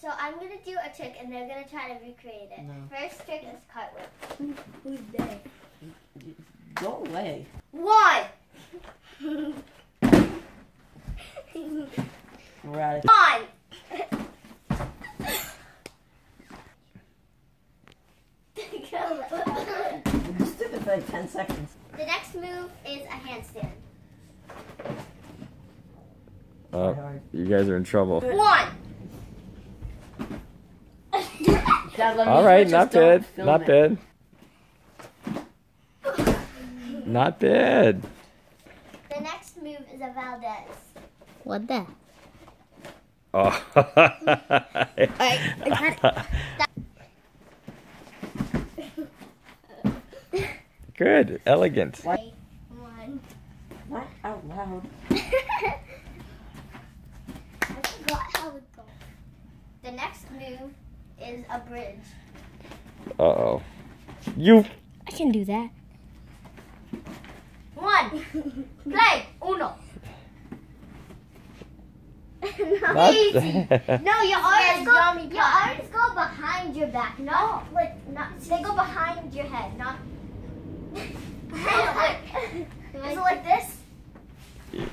So I'm gonna do a trick, and they're gonna try to recreate it. No. First trick is cartwheel. Who's they? Go away. One. We're out of One. We're stupid for like 10 seconds. the next move is a handstand. Oh, you guys are in trouble. One. Dad, All right, not don't bad. Not it. bad. Not bad. The next move is a Valdez. What the? Oh. Good, elegant. Okay, One. Not out loud. I forgot how it goes. The next move is a bridge. Uh oh. You. I can do that. One. Play. Uno. no, Not easy. No, your arms go. yummy Your arms go behind your back, No, like not. They go behind your head, not. like, is it like this?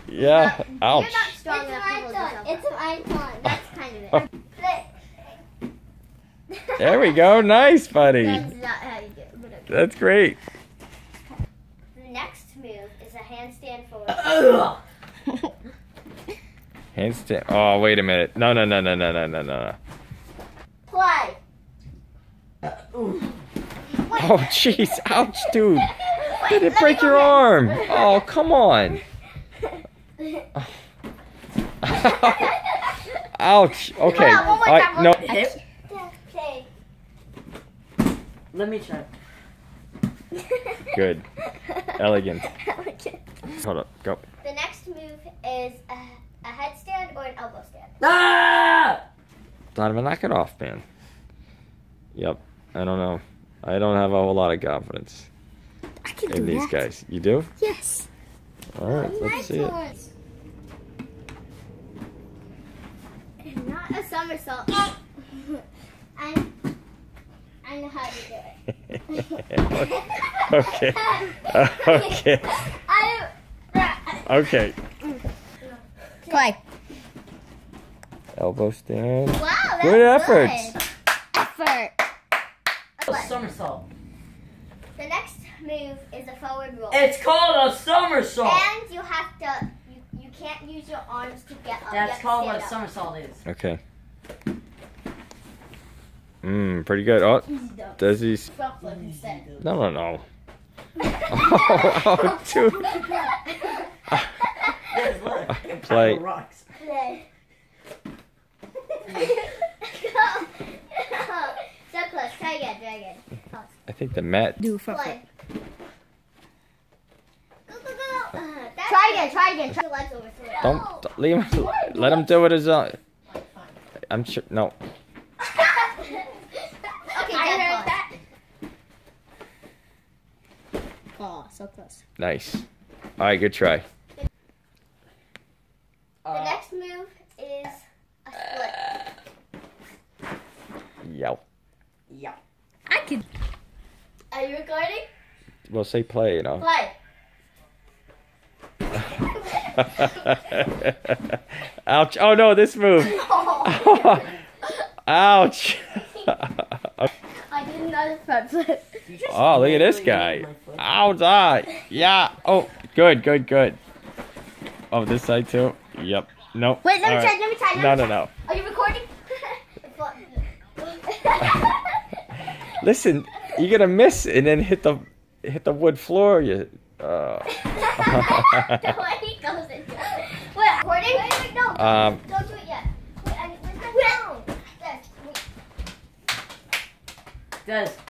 Yeah. You're Ouch. not strong It's enough my to hold turn. yourself It's up. my turn. That's kind of it. Play. There we go. Nice, buddy. That's not how you do it. but okay. That's great. The next move is a handstand forward. Handstand. Oh, wait a minute. No, no, no, no, no, no, no, no. Play. Ooh. Oh, jeez. Ouch, dude. Did it break your arm? Oh, come on. Ouch. Okay. On, one more I- time, no. More Hit. Play. Let me try. Good. Elegant. Hold up. Go. The next move is a, a headstand or an elbow stand. Ah! Donovan, knock it off, man. Yep. I don't know. I don't have a whole lot of confidence I can in do these that. guys. You do? Yes. All right. Let's see it. Not a somersault. I, I know how to do it. okay. Okay. I, Okay. Play. Elbow stand. wow, that's Good effort. Effort. Good. Somersault. The next move is a forward roll. It's called a somersault. And you have to, you, you can't use your arms to get up. That's called what a somersault is. Okay. Mmm, pretty good. Oh, does he? No, no, no. Oh, oh, dude. Yes, look. I can Play. Rocks. Play. Go. So close. Try again. Try again. I think the mat. Do front Play. Go, go, go. Uh, Try again. Try again. Try. Your legs over. Don't, don't leave him. Let him do it his own. I'm sure. No. okay, I Dad, heard pause. that. Oh, so close. Nice. All right, good try. The Uh, next move is a split. Yep. yeah. I can. Are you recording? We'll say play, you know. Play. Ouch. Oh no, this move. Ouch. I did another front flip. You just oh, look at this guy. moved my foot. Ouch. Ah. Yeah. Oh, good, good, good. Oh, this side too. Yep. Nope. Wait, let me All try. right. Let me try. Let No, me no, try. no. Are you recording? Listen, you're gonna miss and then hit the hit the wood floor. You. Uh, the way he goes into. Wait, recording? Wait, wait, no. um. Don't do